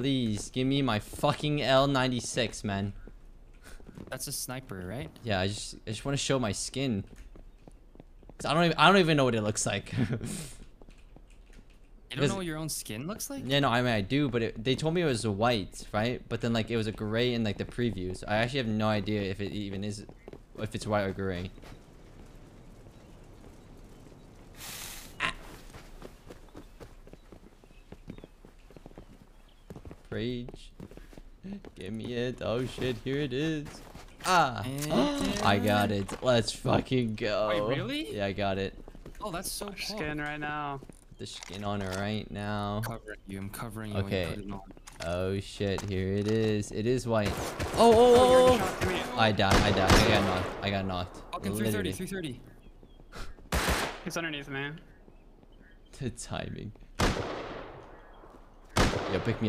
Please give me my fucking L96, man. That's a sniper, right? Yeah, I just I just want to show my skin. 'Cause I don't even I don't even know what it looks like. You don't know what your own skin looks like? yeah, no, I mean I do, but it, they told me it was white, right? But then like it was a gray in like the previews. I actually have no idea if it even is, if it's white or gray. Rage. Give me it. Oh shit, here it is. Ah. I got it. Let's fucking go. Wait, really? Yeah, I got it. Oh, that's so cool. Skin right now. The skin on it right now. I'm Covering you. I'm covering you Okay. you put it on. Oh shit, here it is. It is white. Oh, Oh, oh, already oh, shot me. oh. I died, I died. I got knocked. I got knocked. Fucking 330, Literally. 330. He's underneath man. The timing. Yo, pick me up.